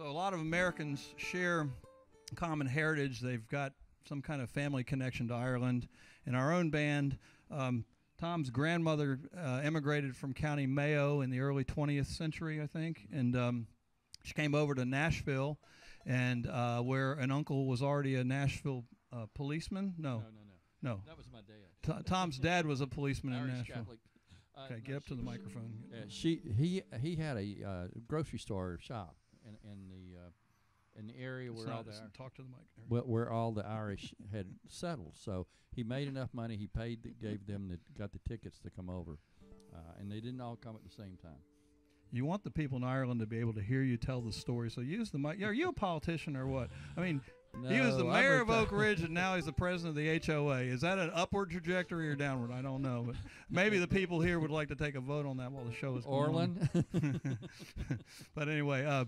So a lot of Americans share common heritage. They've got some kind of family connection to Ireland. In our own band, um, Tom's grandmother uh, emigrated from County Mayo in the early 20th century, I think, and um, she came over to Nashville, and uh, where an uncle was already a Nashville uh, policeman. No, No, no, no. no. That was my dad. T- Tom's dad was a policeman in Nashville. Catholic. Uh, Okay, no, get up to the microphone. Yeah, she he he had a uh, grocery store shop in in the uh, in the area It's where all the talk to the mic. Well, where all the Irish had settled. So he made enough money. He paid, the, gave them the got the tickets to come over, uh, and they didn't all come at the same time. You want the people in Ireland to be able to hear you tell the story, so use the mic. Are you a politician or what? I mean, he was the mayor of Oak Ridge, and now he's the president of the HOA. Is that an upward trajectory or downward? I don't know, but maybe the people here would like to take a vote on that while the show is going on. Orland. but anyway, uh,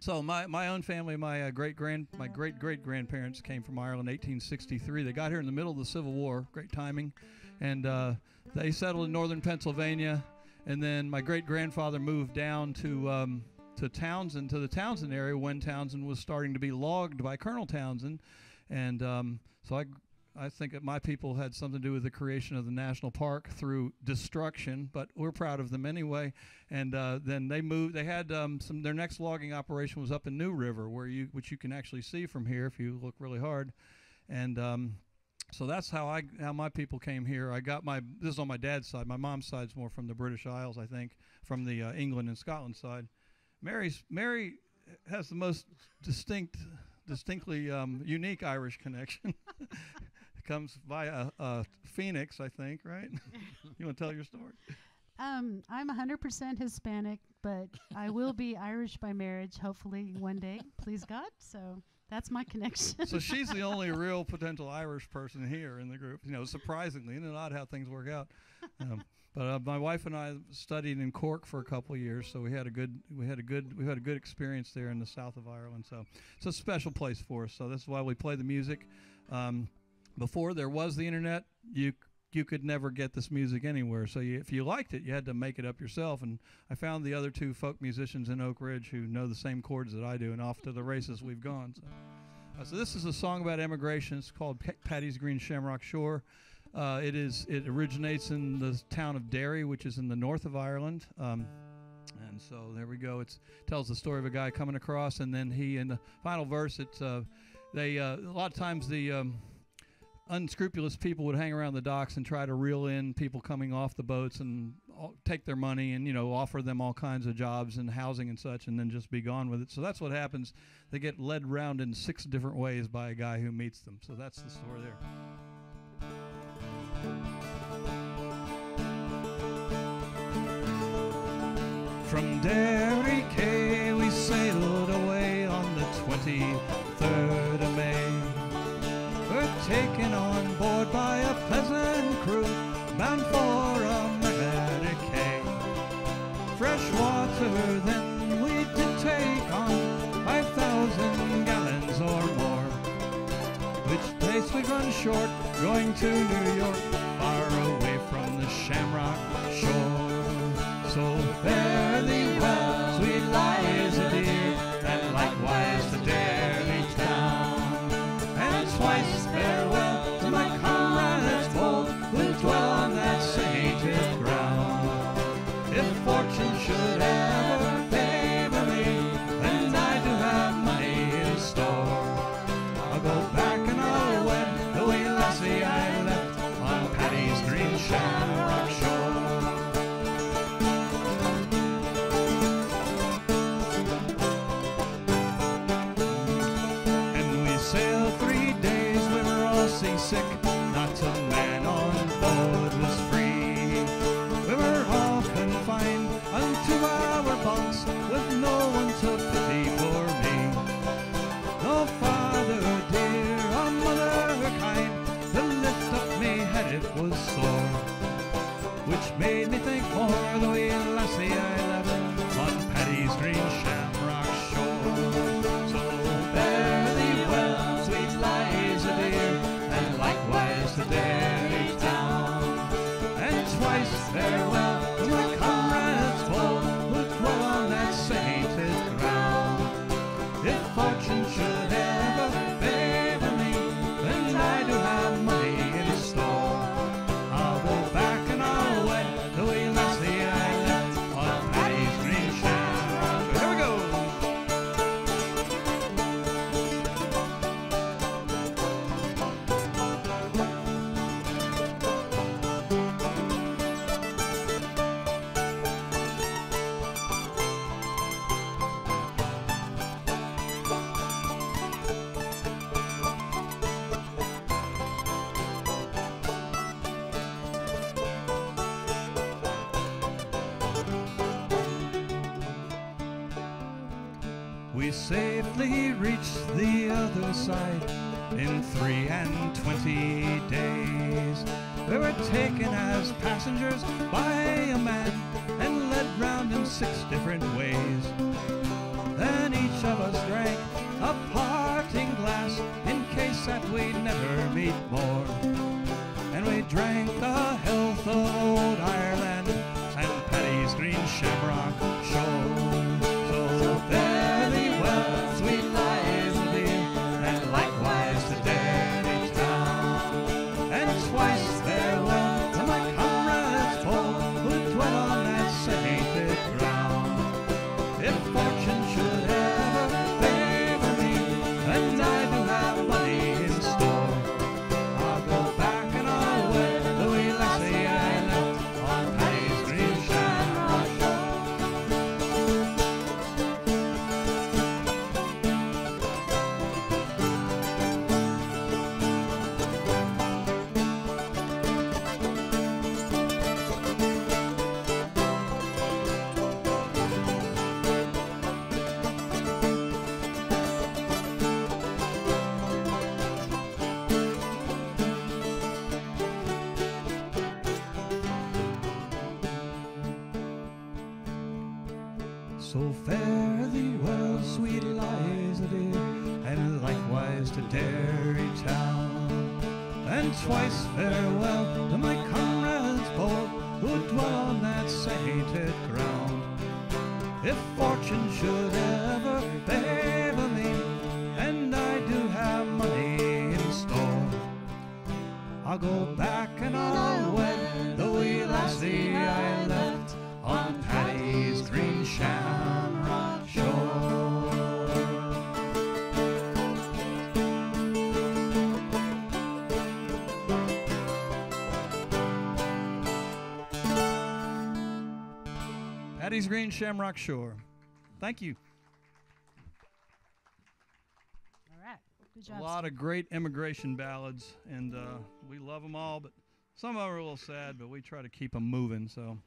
so my, my own family, my uh, great grand my great great grandparents came from Ireland, 1863. They got here in the middle of the Civil War, great timing, and uh, they settled in northern Pennsylvania. And then my great grandfather moved down to um, to Townsend, to the Townsend area when Townsend was starting to be logged by Colonel Townsend, and um, so I. I think that my people had something to do with the creation of the national park through destruction, but we're proud of them anyway and uh, then they moved. They had um, some. Their next logging operation was up in New River, where you, which you can actually see from here if you look really hard, and um, so that's how I, how my people came here. I got my. This is on my dad's side. My mom's side's more from the British Isles, I think, from the uh, England and Scotland side. Mary's Mary has the most distinct, distinctly um, unique Irish connection. it comes via uh, Phoenix, I think, right? you want to tell your story? Um, I'm 100% Hispanic, but I will be Irish by marriage, hopefully one day, please God. So that's my connection. so she's the only real potential Irish person here in the group. You know, surprisingly, isn't it odd how things work out? Um, but uh, my wife and I studied in Cork for a couple of years, so we had a good we had a good we had a good experience there in the south of Ireland. So it's a special place for us. So that's why we play the music. Um, before there was the internet, you you could never get this music anywhere. So you, if you liked it, you had to make it up yourself. And I found the other two folk musicians in Oak Ridge who know the same chords that I do, and off to the races we've gone. So. Uh, so this is a song about emigration. It's called P- Paddy's Green Shamrock Shore. Uh, it is. It originates in the town of Derry, which is in the north of Ireland. Um, and so there we go. It tells the story of a guy coming across, and then he in the final verse. It's uh, they uh, a lot of times the um, unscrupulous people would hang around the docks and try to reel in people coming off the boats and all, take their money and you know offer them all kinds of jobs and housing and such, and then just be gone with it. So that's what happens. They get led around in six different ways by a guy who meets them. So that's the story there. From Derry place we run short, going to New York, far away from the Shamrock shore. So fare thee well, sweet Liza all Safely reached the other side in three and twenty days. We were taken as passengers by a man and led round in six different ways. Then each of us drank a parting glass in case that we'd never meet more. And we drank the health of old Ireland twice So fare thee well, sweet Eliza dear, and likewise to Derry town. And twice farewell to my comrades poor, who dwell on that sainted ground. If fortune should ever favor me, and I do have money in store, I'll go back and I'll wed the wee lassie Paddy's green shamrock shore. Thank you. All right. Good job. A lot of great immigration ballads, and uh, we love them all, but some of them are a little sad, but we try to keep them moving. So